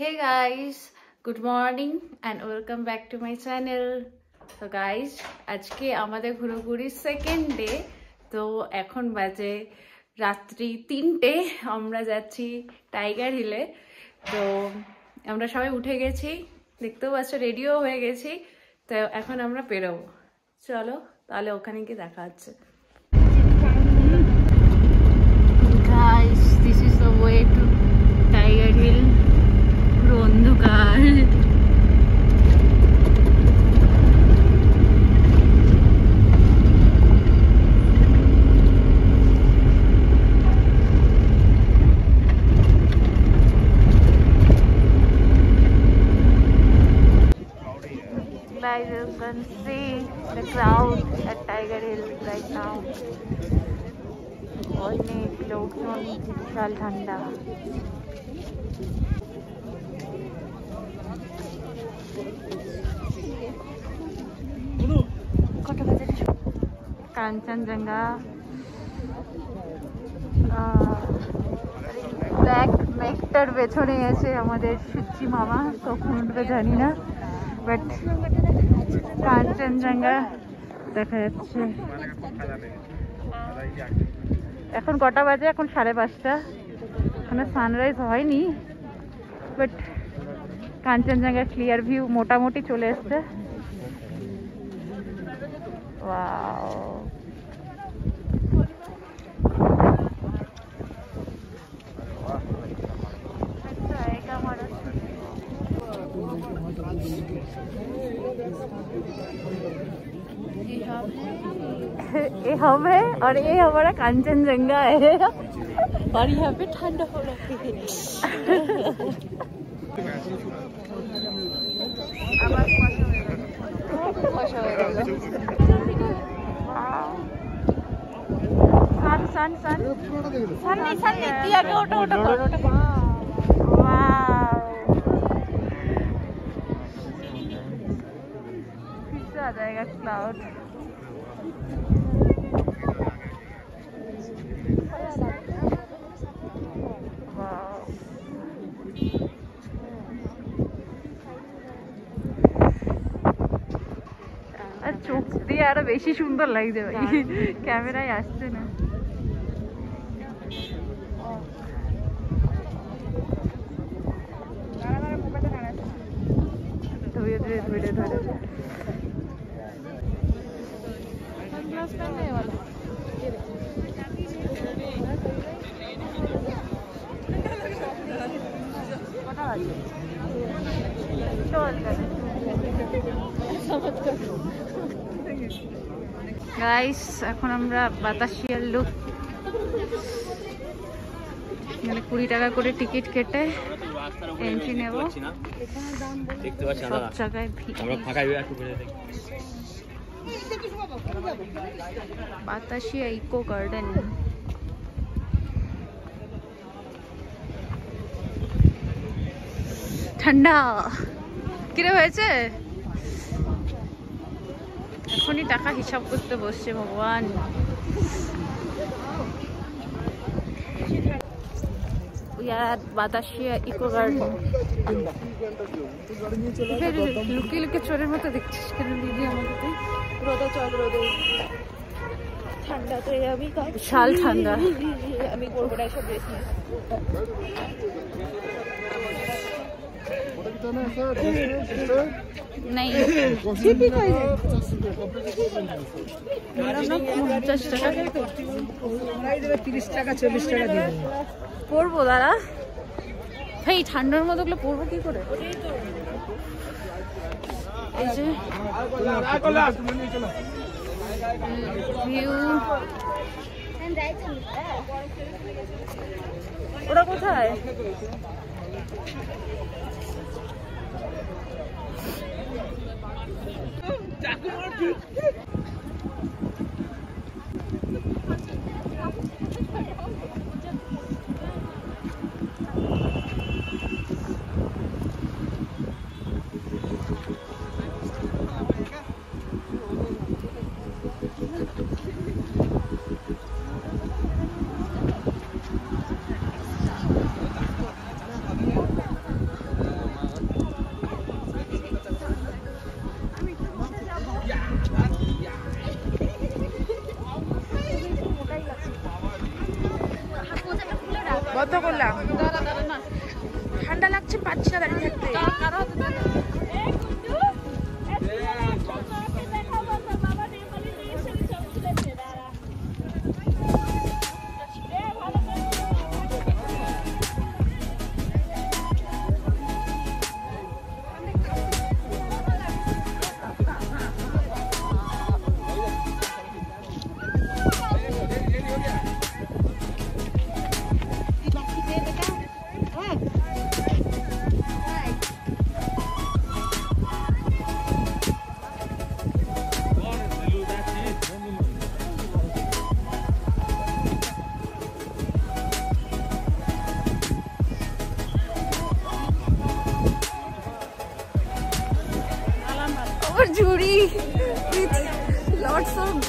Hey guys good morning and welcome back to my channel তো guys আজকে আমাদের ঘুরোঘুরির second day তো এখন বাজে রাত্রি তিনটে আমরা যাচ্ছি টাইগার হিলে তো আমরা সবাই উঠে গেছি দেখতেও পাচ্ছ রেডিও হয়ে গেছি তো এখন আমরা পেরোবো চলো তাহলে ওখানে গিয়ে দেখা হচ্ছে। Guys, this is the way to. Oh god. Guys, you can see the crowd at Tiger Hill right now. और लोग ठंडा কাঞ্চনজঙ্ঘা ব্ল্যাক মেকটার পেছনে আছে আমাদের সুচি মামা কখন উঠবে জানি না বাট কাঞ্চনজঙ্ঘা দেখা যাচ্ছে। এখন কটা বাজে? এখন সাড়ে পাঁচটা। এখনও সানরাইজ হয়নি বাট কাঞ্চনজঙ্ঘার ক্লিয়ার ভিউ মোটামুটি চলে এসছে ওয়াও ये हम है और ये हमारा कांचनजंगा है और यहाँ पे ठंड हो रही है सन सन सन सन नहीं सन नहीं दिया के ओटा ओटा कर ओटा कर वाओ फिर से आ जाएगा क्लाउड আরও বেশি সুন্দর লাগছে ভাই। ক্যামেরায় আসছে না। ধরে ধরে ধরে। ধরে গাইস এখন আমরা বাতাসিয়ার লুক মানে কুড়ি টাকা করে টিকিট কেটে এন্ট্রি নেব। সব জায়গায় বাতাসিয়া ইকো গার্ডেন ঠান্ডা। কিরে হয়েছে? এখনই টাকা হিসাব করতে বসছে ভগবান। We are at Eco Garden লুকিয়ে লুকিয়ে চোরের মতো দেখছিস কেন দিদি আমাকে রোদে চল রোদে। ঠান্ডা তো আমি বিশাল ঠান্ডা। আমি করব না এসব ড্রেস নিয়ে পঞ্চাশ টাকা তিরিশ টাকা চল্লিশ টাকা পরবো দাদা এই ঠান্ডার মতো পরবো কি করে ওরা কোথায়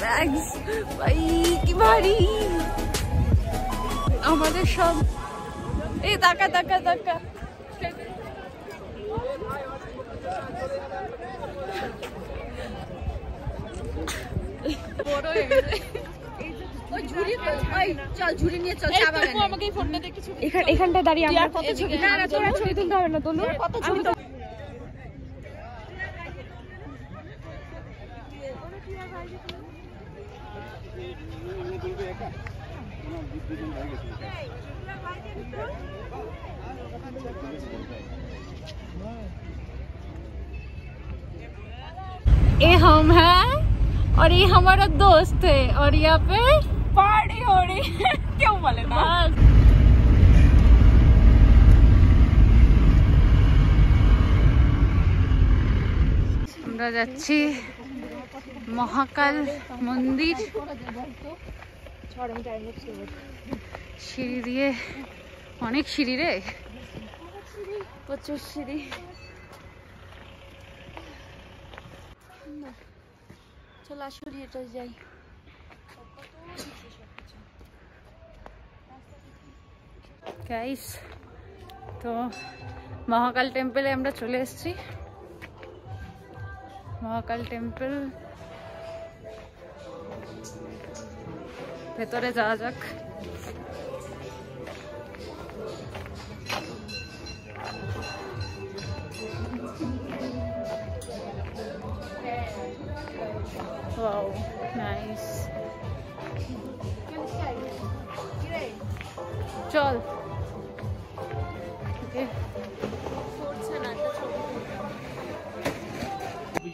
ব্যাগস ভাই কি ভারী। আমাদের সব এই তাকা তাকা তাকা। এখান- এখানটা দাঁড়িয়ে আমরা কত ছবি না না তোরা ছবি তুলতে হবে না তোলো কত ছবি ये हम हैं और ये हमारा दोस्त है और यहाँ पे পার্টি हो रही है क्यों बोले ना बस আমরা যাচ্ছি মহাকাল মন্দির সিঁড়ি দিয়ে অনেক সিঁড়ি রে। প্রচুর সিঁড়ি। চল এটা যাই। গাইস তো মহাকাল টেম্পলে আমরা চলে এসেছি। মহাকাল টেম্পল ভেতরে যাওয়া যাক Wow, nice. চল Okay.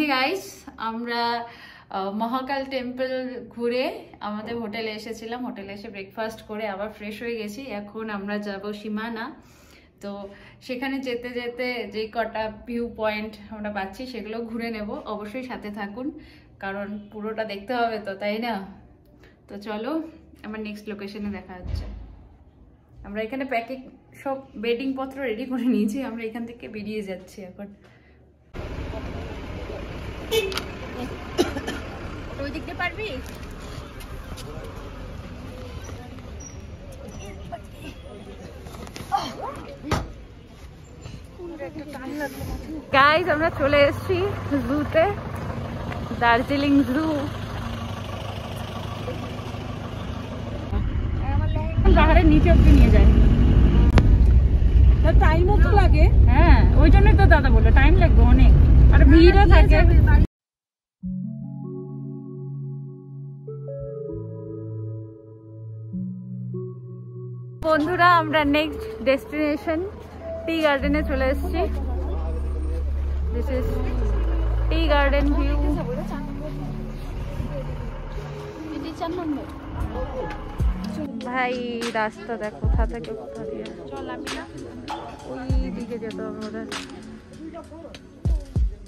হে গাইস, আমরা মহাকাল টেম্পল ঘুরে আমাদের হোটেলে এসেছিলাম। হোটেলে এসে ব্রেকফাস্ট করে আবার ফ্রেশ হয়ে গেছি। এখন আমরা যাব সীমানা। তো সেখানে যেতে যেতে যে কটা ভিউ পয়েন্ট আমরা পাচ্ছি সেগুলো ঘুরে নেব। অবশ্যই সাথে থাকুন, কারণ পুরোটা দেখতে হবে তো, তাই না? তো চলো, আমার নেক্সট লোকেশনে দেখা হচ্ছে। আমরা এখানে প্যাকিং সব বেডিং পত্র রেডি করে নিয়েছি। আমরা এখান থেকে বেরিয়ে যাচ্ছি এখন। ওই দিক পারবি? গাইজ আমরা চলে এসেছি জুতে দার্জিলিং জু। পাহাড়ের নিচে অব্দি নিয়ে যায়। টাইমও তো লাগে। হ্যাঁ ওই জন্যই তো দাদা বলল টাইম লাগবে অনেক। আর ভিড়ও থাকে। বন্ধুরা আমরা নেক্সট ডেস্টিনেশন টি গার্ডেনে চলে এসেছি। This is tea garden view ভাই রাস্তা দেখ কোথা থেকে কোথা দিয়ে। ওই দিকে যেতে হবে ওদের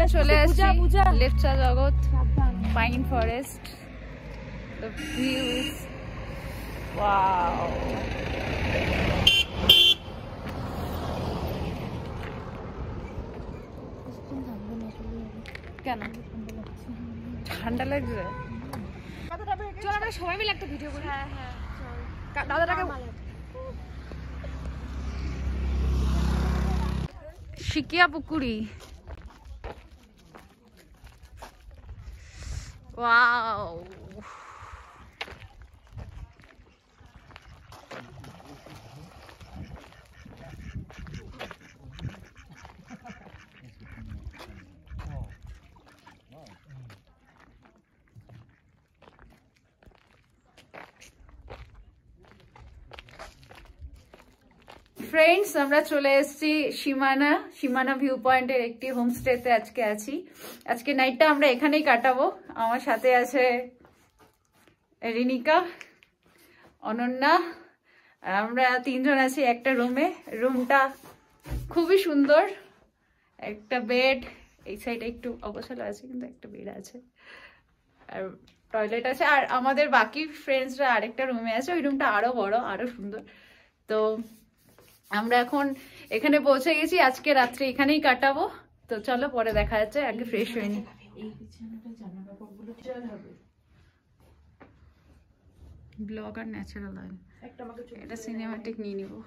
আমরা চলে আসছি লেফচা জগৎ পাইন ফরেস্ট দ্য ওয়াও কেন? ঠান্ডা লাগছে? চল আমরা সবাই মিলে একটা ভিডিও করি। হ্যাঁ হ্যাঁ দাদাটাকে শিকিয়া পুকুরি। ওয়াও ফ্রেন্ডস আমরা চলে এসেছি সীমানা সীমানা ভিউ পয়েন্টের একটি হোমস্টেতে আজকে আছি। আজকে নাইটটা আমরা এখানেই কাটাবো। আমার সাথে আছে রিনিকা, অনন্যা, আর আমরা তিনজন আছি একটা রুমে রুমটা খুবই সুন্দর। একটা বেড এই সাইডে একটু অবসর আছে, কিন্তু একটা বেড আছে। আর টয়লেট আছে। আর আমাদের বাকি ফ্রেন্ডসরা আরেকটা রুমে আছে। ওই রুমটা আরও বড়, আরও সুন্দর। তো আমরা এখন এখানে পৌঁছে গেছি। আজকে রাত্রে এখানেই কাটাবো। তো চলো পরে দেখা যাচ্ছে আগে ফ্রেশ হয়ে নি ব্লগ আর ন্যাচারাল এটা সিনেমাটিক নিয়ে নিবো।